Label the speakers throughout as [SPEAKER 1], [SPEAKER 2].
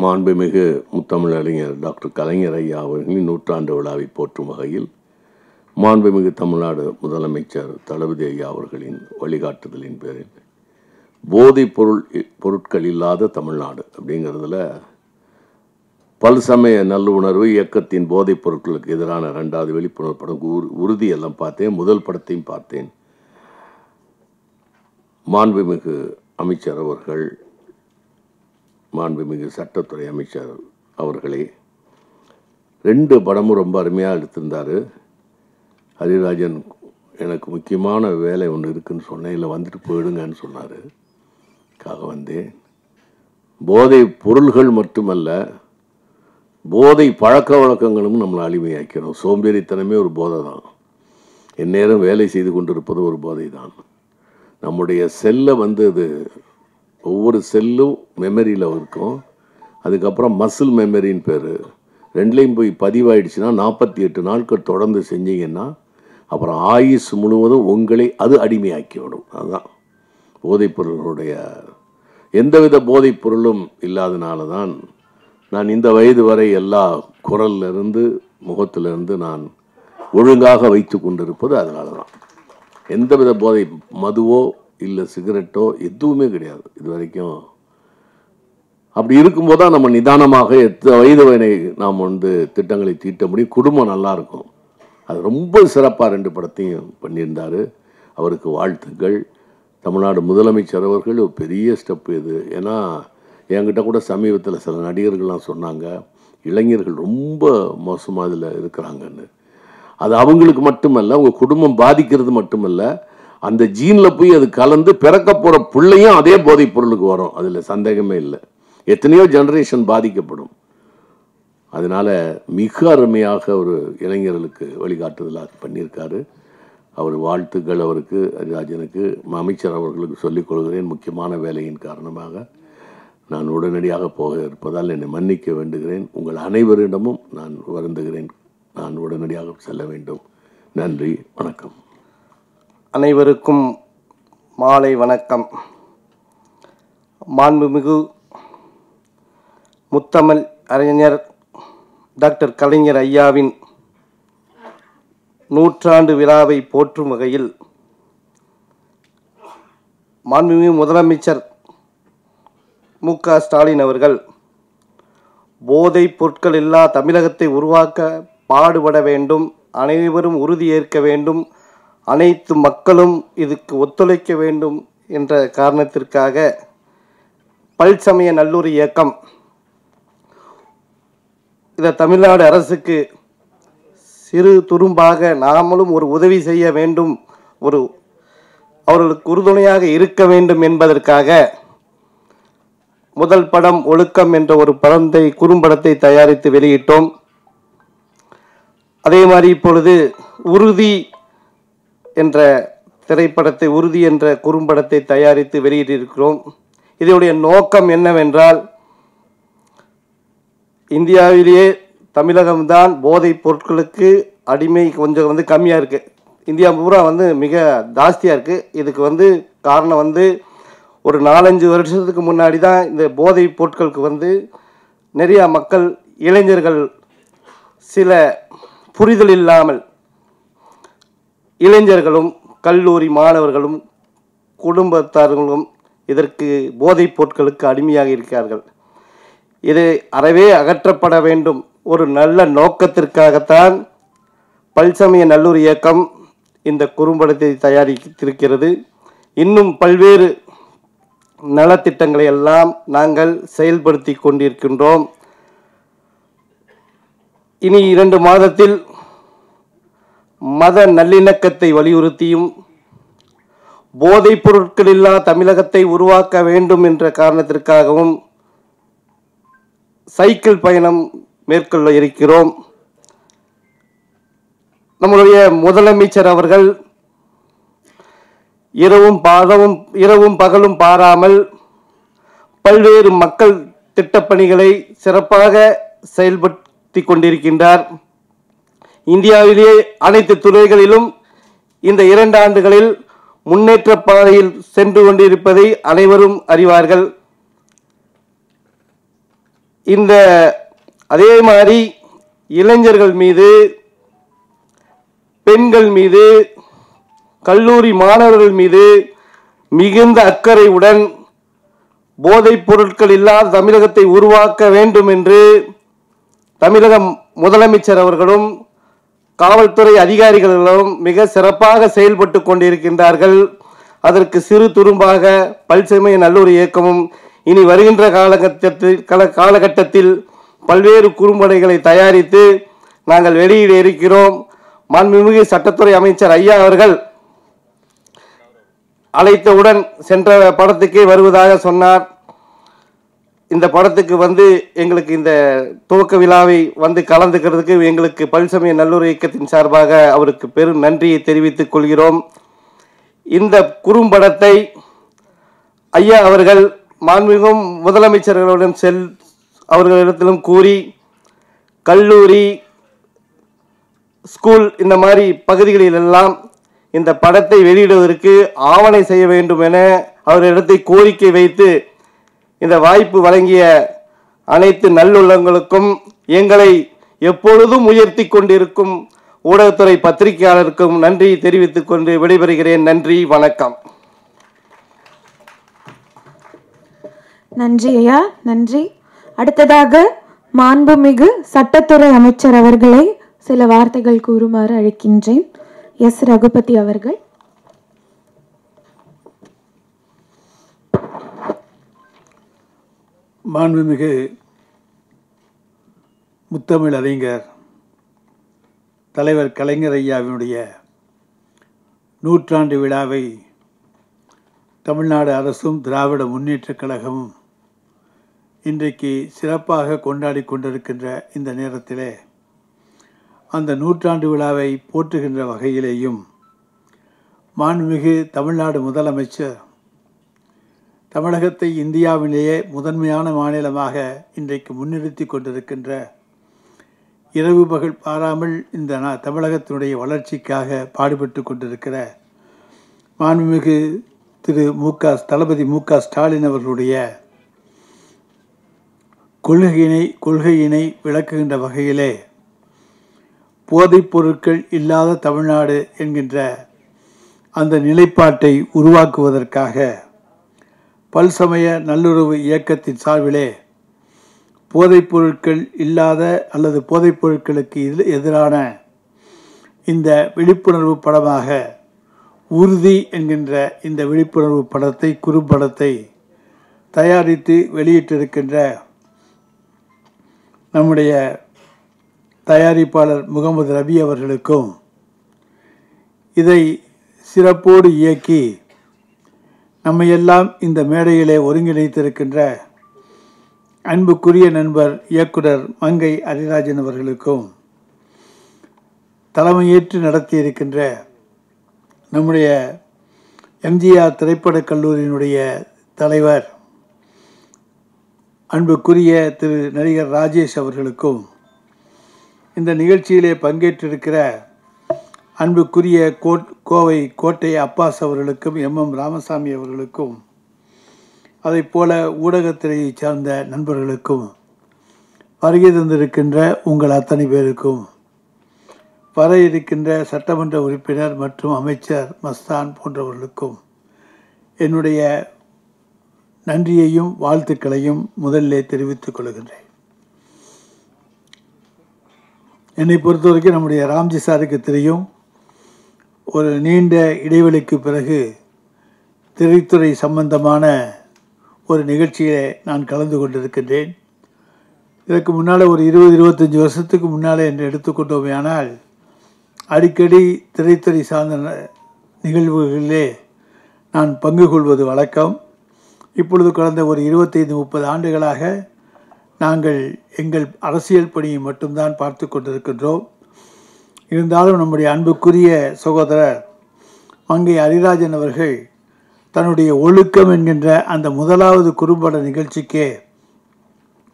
[SPEAKER 1] மாண்புமிகு முத்தமிழ் அறிஞர் டாக்டர் கலைஞர் ஐயா அவர்களின் நூற்றாண்டு விழாவை போற்றும் வகையில் மாண்புமிகு தமிழ்நாடு முதலமைச்சர் தளபதி ஐயா அவர்களின் வழிகாட்டுதலின் பேரில் போதைப் பொருள் பொருட்கள் இல்லாத தமிழ்நாடு அப்படிங்கிறதுல பல்சமய நல்லுணர்வு இயக்கத்தின் போதைப் பொருட்களுக்கு எதிரான ரெண்டாவது விழிப்புணர்வு படம் உறுதியெல்லாம் உறுதி எல்லாம் பார்த்தேன். முதல் படத்தையும் பார்த்தேன். மாண்புமிகு அமைச்சர் அவர்கள் மாண்புமிகு சட்டத்துறை அமைச்சர் அவர்களே ரெண்டு படமும் ரொம்ப அருமையாக எடுத்திருந்தார். ஹரிராஜன் எனக்கு முக்கியமான வேலை ஒன்று இருக்குன்னு சொன்னேன். இல்லை வந்துட்டு போயிடுங்கன்னு சொன்னார். காக வந்தேன் போதை பொருள்கள் மட்டுமல்ல போதை பழக்க வழக்கங்களும் நம்மளை அடிமையாக்கிறோம். சோம்பேறித்தனமே ஒரு போதை தான். எந்நேரம் வேலை செய்து கொண்டிருப்பது ஒரு போதை தான். நம்முடைய செல்லை வந்து அது ஒவ்வொரு செல்லும் மெமரியில் இருக்கும். அதுக்கப்புறம் மசில் மெமரின்னு பேர். ரெண்டுலேயும் போய் பதிவாயிடுச்சுன்னா நாற்பத்தி எட்டு நாட்கள் தொடர்ந்து செஞ்சீங்கன்னா அப்புறம் ஆயுஸ் முழுவதும் உங்களை அது அடிமையாக்கி விடும் அதுதான் போதைப்பொருளுடைய எந்தவித போதைப் பொருளும் இல்லாதனால தான் நான் இந்த வயது வரை எல்லா குரல்ல இருந்து முகத்திலிருந்து நான் ஒழுங்காக வைத்து கொண்டிருப்பது அதனால தான் எந்தவித போதை மதுவோ இல்லை சிகரெட்டோ எதுவுமே கிடையாது இது வரைக்கும் அப்படி இருக்கும்போது தான் நம்ம நிதானமாக எத்த வயது நாம் வந்து திட்டங்களை தீட்ட முடியும். குடும்பம் நல்லாயிருக்கும் அது ரொம்ப சிறப்பாக ரெண்டு படத்தையும் பண்ணியிருந்தார். அவருக்கு வாழ்த்துக்கள். தமிழ்நாடு முதலமைச்சர் அவர்கள் ஒரு பெரிய ஸ்டெப் இது. ஏன்னா என்கிட்ட கூட சமீபத்தில் சில நடிகர்கள்லாம் சொன்னாங்க. இளைஞர்கள் ரொம்ப மோசமாக இதில் இருக்கிறாங்கன்னு. அது அவங்களுக்கு மட்டுமல்ல உங்கள் குடும்பம் பாதிக்கிறது மட்டுமல்ல அந்த ஜீனில் போய் அது கலந்து பிறக்க போகிற பிள்ளையும் அதே போதைப் பொருளுக்கு வரும். அதில் சந்தேகமே இல்லை. எத்தனையோ ஜெனரேஷன் பாதிக்கப்படும். அதனால் மிக அருமையாக ஒரு இளைஞர்களுக்கு வழிகாட்டுதலாக பண்ணியிருக்காரு. அவர் வாழ்த்துக்கள் அவருக்கு ராஜனுக்கு அமைச்சர் அவர்களுக்கு சொல்லிக் கொள்கிறேன் முக்கியமான வேலையின் காரணமாக. நான் உடனடியாக போக இருப்பதால் என்னை மன்னிக்க வேண்டுகிறேன். உங்கள் அனைவரிடமும் நான் வருந்துகிறேன். நான் உடனடியாக செல்ல வேண்டும். நன்றி வணக்கம்.
[SPEAKER 2] அனைவருக்கும் மாலை வணக்கம். மாண்புமிகு முத்தமிழ் அறிஞர் டாக்டர் கலைஞர் ஐயாவின் நூற்றாண்டு விழாவை போற்றும் வகையில் மாண்புமிகு முதலமைச்சர் மு க ஸ்டாலின் அவர்கள் போதைப் பொருட்கள் இல்லா தமிழகத்தை உருவாக்க பாடுபட வேண்டும் அனைவரும் உறுதியேற்க வேண்டும் அனைத்து மக்களும் இதுக்கு ஒத்துழைக்க வேண்டும் என்ற காரணத்திற்காக பல்சமய நல்லூர் இயக்கம் இதை தமிழ்நாடு அரசுக்கு சிறு துரும்பாக நாமளும் ஒரு உதவி செய்ய வேண்டும் ஒரு அவர்களுக்கு உறுதுணையாக இருக்க வேண்டும் என்பதற்காக முதல் படம் ஒழுக்கம் என்ற ஒரு படத்தை குறும்படத்தை தயாரித்து வெளியிட்டோம். அதே மாதிரி இப்பொழுது உறுதி என்ற திரைப்படத்தை உறுதி என்ற குறும்படத்தை தயாரித்து வெளியிட்டிருக்கிறோம். இதனுடைய நோக்கம் என்னவென்றால் இந்தியாவிலேயே தமிழகம்தான் போதைப் பொருட்களுக்கு அடிமை கொஞ்சம் வந்து கம்மியாக இருக்குது இந்தியா பூரா வந்து மிக ஜாஸ்தியாக இருக்குது இதுக்கு வந்து காரணம் வந்து ஒரு நாலஞ்சு வருஷத்துக்கு முன்னாடி தான் இந்த போதைப் பொருட்களுக்கு வந்து நிறையா மக்கள் இளைஞர்கள் சில புரிதல் இல்லாமல் இளைஞர்களும் கல்லூரி மாணவர்களும் குடும்பத்தார்களும் இதற்கு போதைப் பொருட்களுக்கு அடிமையாக இருக்கிறார்கள். இது அறவே அகற்றப்பட வேண்டும். ஒரு நல்ல நோக்கத்திற்காகத்தான் பல்சமய நல்லூர் இயக்கம் இந்த குறும்படத்தை தயாரித்திருக்கிறது. இன்னும் பல்வேறு நலத்திட்டங்களை எல்லாம் நாங்கள் செயல்படுத்தி கொண்டிருக்கின்றோம். இனி இரண்டு மாதத்தில் மத நல்லிணக்கத்தை வலியுறுத்தியும் போதைப் பொருட்கள் இல்லா தமிழகத்தை உருவாக்க வேண்டும் என்ற காரணத்திற்காகவும் சைக்கிள் பயணம் மேற்கொள்ள இருக்கிறோம். நம்முடைய முதலமைச்சர் அவர்கள் இரவும் பாதமும் இரவும் பகலும் பாராமல் பல்வேறு மக்கள் திட்டப்பணிகளை சிறப்பாக செயல்படுத்தி கொண்டிருக்கின்றார். இந்தியாவிலேயே அனைத்து துறைகளிலும் இந்த இரண்டு ஆண்டுகளில் முன்னேற்ற பாதையில் சென்று கொண்டிருப்பதை அனைவரும் அறிவார்கள். இந்த அதே மாதிரி இளைஞர்கள் மீது பெண்கள் மீது கல்லூரி மாணவர்கள் மீது மிகுந்த அக்கறையுடன் போதைப் பொருட்கள் இல்லாத தமிழகத்தை உருவாக்க வேண்டும் என்று தமிழக முதலமைச்சர் அவர்களும் காவல்துறை அதிகாரிகளும் மிக சிறப்பாக செயல்பட்டு கொண்டிருக்கின்றார்கள். அதற்கு சிறு துரும்பாக பல்சமய நல்லூர் இயக்கமும் இனி வருகின்ற காலகட்டத்தில் கல காலகட்டத்தில் பல்வேறு குறும்படைகளை தயாரித்து நாங்கள் வெளியிட இருக்கிறோம். மாண்புமிகு சட்டத்துறை அமைச்சர் ஐயா அவர்கள் அழைத்தவுடன் சென்ற படத்துக்கே வருவதாக சொன்னார். இந்த படத்துக்கு வந்து எங்களுக்கு இந்த துவக்க விழாவை வந்து கலந்துக்கிறதுக்கு எங்களுக்கு பழனிசாமி நல்லூர் இயக்கத்தின் சார்பாக அவருக்கு பெரும் நன்றியை தெரிவித்துக் கொள்கிறோம். இந்த குறும்படத்தை ஐயா அவர்கள் மாண்புமிகும் முதலமைச்சர்களுடன் செல் அவர்களிடத்திலும் கூறி கல்லூரி ஸ்கூல் இந்த மாதிரி பகுதிகளிலெல்லாம் இந்த படத்தை வெளியிடுவதற்கு ஆவணை செய்ய வேண்டும் என அவரிடத்தை கோரிக்கை வைத்து இந்த வாய்ப்பு வழங்கிய அனைத்து நல்லுள்ளங்களுக்கும் எங்களை எப்பொழுதும் உயர்த்தி கொண்டிருக்கும் ஊடகத்துறை பத்திரிகையாளருக்கும் நன்றி தெரிவித்துக் கொண்டு விடைபெறுகிறேன். நன்றி வணக்கம்.
[SPEAKER 3] நன்றி ஐயா நன்றி. அடுத்ததாக மாண்புமிகு சட்டத்துறை அமைச்சர் அவர்களை சில வார்த்தைகள் கூறுமாறு அழைக்கின்றேன். எஸ். ரகுபதி அவர்கள்.
[SPEAKER 4] மாண்புமிகு முத்தமிழ் அறிஞர் தலைவர் கலைஞர் ஐயாவினுடைய நூற்றாண்டு விழாவை தமிழ்நாடு அரசும் திராவிட முன்னேற்றக் கழகமும் இன்றைக்கு சிறப்பாக கொண்டாடி கொண்டிருக்கின்ற இந்த நேரத்திலே அந்த நூற்றாண்டு விழாவை போற்றுகின்ற வகையிலேயும் மாண்புமிகு தமிழ்நாடு முதலமைச்சர் தமிழகத்தை இந்தியாவிலேயே முதன்மையான மாநிலமாக இன்றைக்கு முன்னிறுத்தி கொண்டிருக்கின்ற இரவு பகல் பாராமல் இந்த நா- தமிழகத்தினுடைய வளர்ச்சிக்காக பாடுபட்டு கொண்டிருக்கிற மாண்புமிகு திரு மு க தளபதி மு க ஸ்டாலின் அவர்களுடைய கொள்கையினை கொள்கையினை விளக்குகின்ற வகையிலே போதைப் பொருட்கள் இல்லாத தமிழ்நாடு என்கின்ற அந்த நிலைப்பாட்டை உருவாக்குவதற்காக பல்சமய நல்லுறவு இயக்கத்தின் சார்பிலே போதைப் பொருட்கள் இல்லாத அல்லது போதைப் பொருட்களுக்கு எதிர்- எதிரான இந்த விழிப்புணர்வு படமாக உறுதி என்கின்ற இந்த விழிப்புணர்வு படத்தை குறும்படத்தை தயாரித்து வெளியிட்டிருக்கின்ற நம்முடைய தயாரிப்பாளர் முகமது ரபி அவர்களுக்கும் இதை சிறப்போடு இயக்கி நம்மையெல்லாம் இந்த மேடையிலே ஒருங்கிணைத்திருக்கின்ற அன்புக்குரிய நண்பர் இயக்குனர் மங்கை அரிராஜன் அவர்களுக்கும் தலைமையேற்று நடத்தியிருக்கின்ற நம்முடைய எம்ஜிஆர் திரைப்படக் கல்லூரியினுடைய தலைவர் அன்புக்குரிய திரு நடிகர் ராஜேஷ் அவர்களுக்கும் இந்த நிகழ்ச்சியிலே பங்கேற்றிருக்கிற அன்புக்குரிய கோட் கோவை கோட்டை அப்பாஸ் அவர்களுக்கும் எம். எம். ராமசாமி அவர்களுக்கும் அதை போல ஊடகத்துறையைச் சார்ந்த நண்பர்களுக்கும் வருகை தந்திருக்கின்ற உங்கள் அத்தனை பேருக்கும் வர இருக்கின்ற சட்டமன்ற உறுப்பினர் மற்றும் அமைச்சர் மஸ்தான் போன்றவர்களுக்கும் என்னுடைய நன்றியையும் வாழ்த்துக்களையும் முதலிலே தெரிவித்துக் கொள்கின்றேன். என்னை பொறுத்தவரைக்கும் நம்முடைய ராம்ஜி சாருக்கு தெரியும். ஒரு நீண்ட இடைவெளிக்கு பிறகு திரைத்துறை சம்பந்தமான ஒரு நிகழ்ச்சியில் நான் கலந்து கொண்டிருக்கின்றேன். இதற்கு முன்னால் ஒரு இருபது இருபத்தஞ்சி வருஷத்துக்கு முன்னாலே என்று எடுத்துக்கொண்டோமேயானால் அடிக்கடி திரைத்துறை சார்ந்த நிகழ்வுகளிலே நான் பங்கு கொள்வது வழக்கம். இப்பொழுது கடந்த ஒரு இருபத்தைந்து முப்பது ஆண்டுகளாக நாங்கள் எங்கள் அரசியல் பணியை மட்டும்தான் பார்த்து கொண்டிருக்கின்றோம். இருந்தாலும் நம்முடைய அன்புக்குரிய சகோதரர் மங்கை அரிராஜன் அவர்கள் தன்னுடைய ஒழுக்கம் என்கின்ற அந்த முதலாவது குறும்பட நிகழ்ச்சிக்கே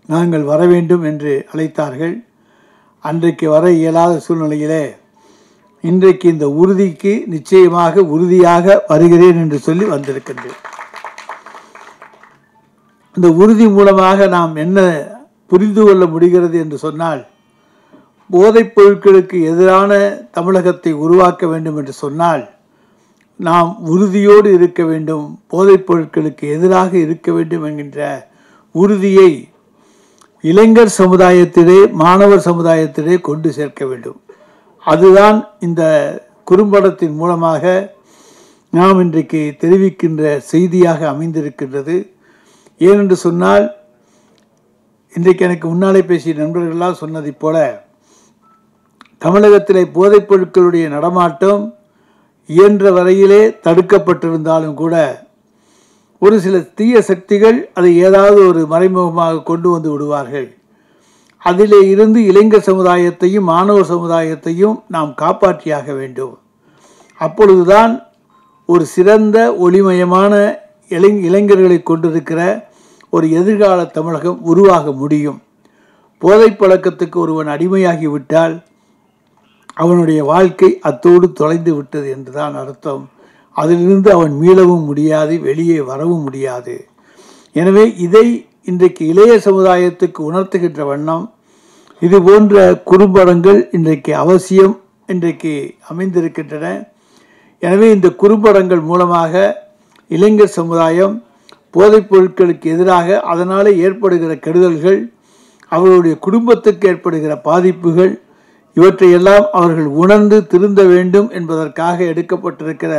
[SPEAKER 4] நாங்கள் வர வேண்டும் என்று அழைத்தார்கள். அன்றைக்கு வர இயலாத சூழ்நிலையிலே இன்றைக்கு இந்த உறுதிக்கு நிச்சயமாக உறுதியாக வருகிறேன் என்று சொல்லி வந்திருக்கின்றேன். இந்த உறுதி மூலமாக நாம் என்ன புரிந்து கொள்ள முடிகிறது என்று சொன்னால் போதைப் பொருட்களுக்கு எதிரான தமிழகத்தை உருவாக்க வேண்டும் என்று சொன்னால் நாம் உறுதியோடு இருக்க வேண்டும் போதைப் பொருட்களுக்கு எதிராக இருக்க வேண்டும் என்கின்ற உறுதியை இளைஞர் சமுதாயத்திலே மாணவர் சமுதாயத்திலே கொண்டு சேர்க்க வேண்டும். அதுதான் இந்த குறும்படத்தின் மூலமாக நாம் இன்றைக்கு தெரிவிக்கின்ற செய்தியாக அமைந்திருக்கின்றது. ஏனென்று சொன்னால் இன்றைக்கு எனக்கு முன்னாலே பேசிய நண்பர்களாக சொன்னதைப் போல தமிழகத்திலே போதைப் பொருட்களுடைய நடமாட்டம் இயன்ற வரையிலே தடுக்கப்பட்டிருந்தாலும் கூட ஒரு சில தீய சக்திகள் அதை ஏதாவது ஒரு மறைமுகமாக கொண்டு வந்து விடுவார்கள். அதிலே இருந்து இளைஞர் சமுதாயத்தையும் மாணவ சமுதாயத்தையும் நாம் காப்பாற்றியாக வேண்டும். அப்பொழுதுதான் ஒரு சிறந்த ஒளிமயமான இளை இளைஞர்களை கொண்டிருக்கிற ஒரு எதிர்கால தமிழகம் உருவாக முடியும். போதைப் பழக்கத்துக்கு ஒருவன் அடிமையாகிவிட்டால் அவனுடைய வாழ்க்கை அத்தோடு தொலைந்து விட்டது என்றுதான் அர்த்தம். அதிலிருந்து அவன் மீளவும் முடியாது வெளியே வரவும் முடியாது. எனவே இதை இன்றைக்கு இளைய சமுதாயத்துக்கு உணர்த்துகின்ற வண்ணம் இது போன்ற குறும்படங்கள் இன்றைக்கு அவசியம் இன்றைக்கு அமைந்திருக்கின்றன. எனவே இந்த குறும்படங்கள் மூலமாக இளைஞர் சமுதாயம் போதைப் பொருட்களுக்கு எதிராக அதனாலே ஏற்படுகிற கெடுதல்கள் அவர்களுடைய குடும்பத்துக்கு ஏற்படுகிற பாதிப்புகள் இவற்றையெல்லாம் அவர்கள் உணர்ந்து திருந்த வேண்டும் என்பதற்காக எடுக்கப்பட்டிருக்கிற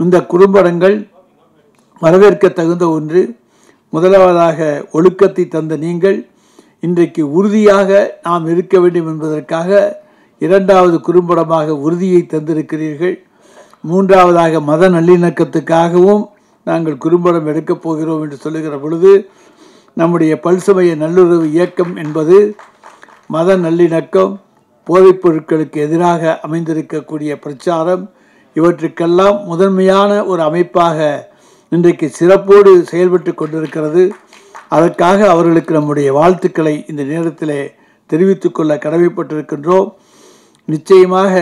[SPEAKER 4] இந்த குறும்படங்கள் வரவேற்க தகுந்த ஒன்று. முதலாவதாக ஒழுக்கத்தை தந்த நீங்கள் இன்றைக்கு உறுதியாக நாம் இருக்க வேண்டும் என்பதற்காக இரண்டாவது குறும்படமாக உறுதியை தந்திருக்கிறீர்கள். மூன்றாவதாக மத நல்லிணக்கத்துக்காகவும் நாங்கள் குறும்படம் எடுக்கப் போகிறோம் என்று சொல்லுகிற பொழுது நம்முடைய பல்சமய நல்லுறவு இயக்கம் என்பது மத நல்லிணக்கம் போதைப் பொருட்களுக்கு எதிராக அமைந்திருக்கக்கூடிய பிரச்சாரம் இவற்றுக்கெல்லாம் முதன்மையான ஒரு அமைப்பாக இன்றைக்கு சிறப்போடு செயல்பட்டு கொண்டிருக்கிறது. அதற்காக அவர்களுக்கு நம்முடைய வாழ்த்துக்களை இந்த நேரத்திலே தெரிவித்துக்கொள்ள கடமைப்பட்டிருக்கின்றோம். நிச்சயமாக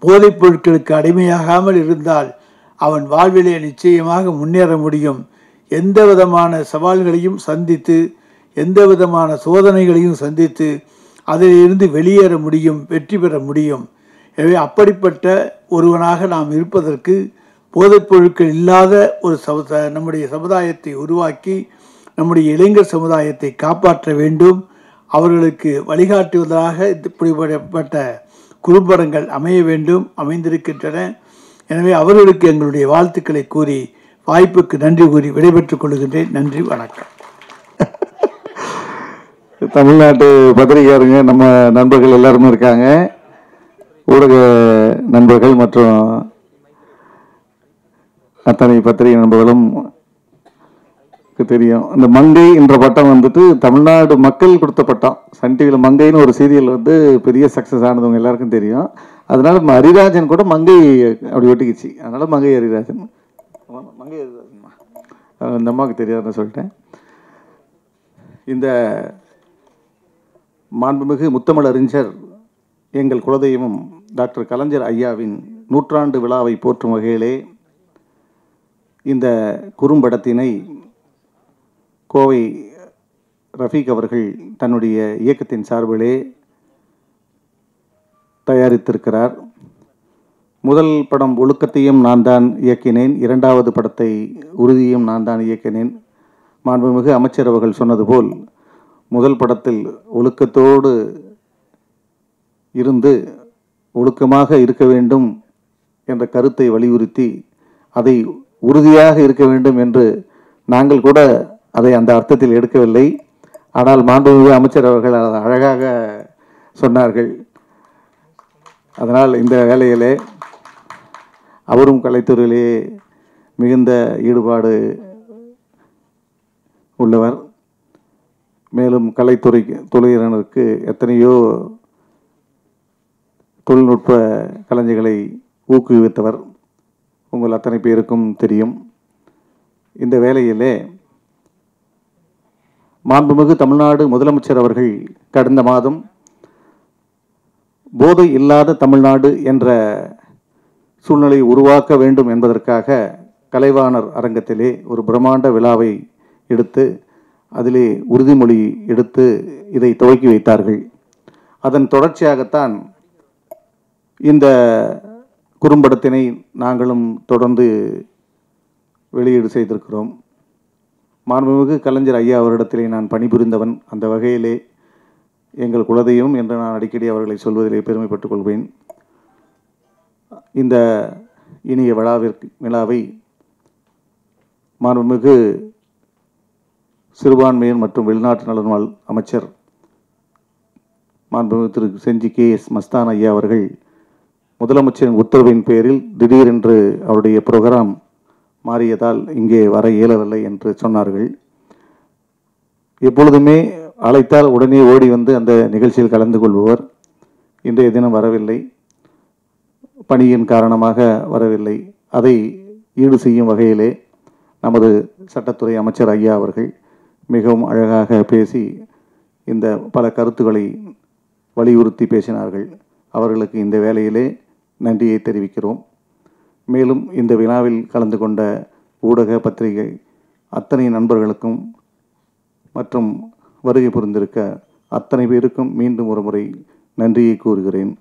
[SPEAKER 4] போதைப் பொருட்களுக்கு அடிமையாகாமல் இருந்தால் அவன் வாழ்விலே நிச்சயமாக முன்னேற முடியும். எந்த விதமான சவால்களையும் சந்தித்து எந்த விதமான சோதனைகளையும் சந்தித்து அதிலிருந்து வெளியேற முடியும் வெற்றி பெற முடியும். எனவே அப்படிப்பட்ட ஒருவனாக நாம் இருப்பதற்கு போதைப் பொருட்கள் இல்லாத ஒரு சமுத நம்முடைய சமுதாயத்தை உருவாக்கி நம்முடைய இளைஞர் சமுதாயத்தை காப்பாற்ற வேண்டும். அவர்களுக்கு வழிகாட்டுவதாக இப்படிப்பட்ட குறும்படங்கள் அமைய வேண்டும் அமைந்திருக்கின்றன. எனவே அவர்களுக்கு எங்களுடைய வாழ்த்துக்களை கூறி வாய்ப்புக்கு நன்றி கூறி விடைபெற்றுக் கொள்கின்றேன். நன்றி வணக்கம்.
[SPEAKER 5] தமிழ்நாட்டு பத்திரிகையாருங்க நம்ம நண்பர்கள் எல்லாருமே இருக்காங்க. ஊடக நண்பர்கள் மற்றும் அத்தனை பத்திரிகை நண்பர்களும் தெரியும். இந்த மங்கை என்ற பட்டம் வந்துட்டு தமிழ்நாடு மக்கள் கொடுத்த பட்டம். சன் டிவியில் மங்கைன்னு ஒரு சீரியல் வந்து பெரிய சக்ஸஸ் ஆனதுவங்க எல்லாருக்கும் தெரியும். அதனால ஹரிராஜன் கூட மங்கை அப்படி ஒட்டிக்கிச்சு. அதனால மங்கை ஹரிராஜன். மங்கை ஹரிராஜன்மா. அந்த இந்த அம்மாவுக்கு தெரியாதுன்னு சொல்லிட்டேன். இந்த மாண்புமிகு முத்தமிழ் அறிஞர் எங்கள் குலதெய்வம் டாக்டர் கலைஞர் ஐயாவின் நூற்றாண்டு விழாவை போற்றும் வகையிலே இந்த குறும்படத்தினை கோவை ரஃபீக் அவர்கள் தன்னுடைய இயக்கத்தின் சார்பிலே தயாரித்திருக்கிறார். முதல் படம் ஒழுக்கத்தையும் நான் தான் இயக்கினேன். இரண்டாவது படத்தை உறுதியும் நான் தான் இயக்கினேன். மாண்புமிகு அமைச்சர் அவர்கள் சொன்னது போல் முதல் படத்தில் ஒழுக்கத்தோடு இருந்து ஒழுக்கமாக இருக்க வேண்டும் என்ற கருத்தை வலியுறுத்தி அதை உறுதியாக இருக்க வேண்டும் என்று நாங்கள் கூட அதை அந்த அர்த்தத்தில் எடுக்கவில்லை. ஆனால் மாண்புமிகு அமைச்சர் அவர்கள் அதை அழகாக சொன்னார்கள். அதனால் இந்த வேலையிலே அவரும் கலைத்துறையிலே மிகுந்த ஈடுபாடு உள்ளவர். மேலும் கலைத்துறை துறையினருக்கு எத்தனையோ தொழில்நுட்ப கலைஞர்களை ஊக்குவித்தவர். உங்கள் அத்தனை பேருக்கும் தெரியும். இந்த வேளையிலே மாண்புமிகு தமிழ்நாடு முதலமைச்சர் அவர்கள் கடந்த மாதம் போதை இல்லாத தமிழ்நாடு என்ற சூழ்நிலையை உருவாக்க வேண்டும் என்பதற்காக கலைவாணர் அரங்கத்திலே ஒரு பிரம்மாண்ட விழாவை எடுத்து அதிலே உறுதிமொழி எடுத்து இதை துவக்கி வைத்தார்கள். அதன் தொடர்ச்சியாகத்தான் இந்த குறும்படத்தினை நாங்களும் தொடர்ந்து வெளியீடு செய்திருக்கிறோம். மாண்புமிகு கலைஞர் ஐயா அவரிடத்திலே நான் பணிபுரிந்தவன். அந்த வகையிலே எங்கள் குலதெய்வம் என்று நான் அடிக்கடி அவர்களை சொல்வதிலே பெருமைப்பட்டுக் கொள்வேன். இந்த இனிய விழாவிற்கு விழாவை மாண்புமிகு சிறுபான்மையர் மற்றும் வெளிநாட்டு நலன்வாழ் அமைச்சர் மாண்புமிகு திரு செஞ்சி கே எஸ் மஸ்தான் ஐயா அவர்கள் முதலமைச்சரின் உத்தரவின் பேரில் திடீரென்று அவருடைய ப்ரோக்ராம் மாறியதால் இங்கே வர இயலவில்லை என்று சொன்னார்கள். எப்பொழுதுமே அழைத்தால் உடனே ஓடி வந்து அந்த நிகழ்ச்சியில் கலந்து கொள்பவர். இன்றைய தினம் வரவில்லை. பணியின் காரணமாக வரவில்லை. அதை ஈடு செய்யும் வகையிலே நமது சட்டத்துறை அமைச்சர் ஐயா அவர்கள் மிகவும் அழகாக பேசி இந்த பல கருத்துக்களை வலியுறுத்தி பேசினார்கள். அவர்களுக்கு இந்த வேலையிலே நன்றியை தெரிவிக்கிறோம். மேலும் இந்த விழாவில் கலந்து கொண்ட ஊடக பத்திரிகை அத்தனை நண்பர்களுக்கும் மற்றும் வருகை புரிந்திருக்க அத்தனை பேருக்கும் மீண்டும் ஒரு முறை நன்றியை கூறுகிறேன்.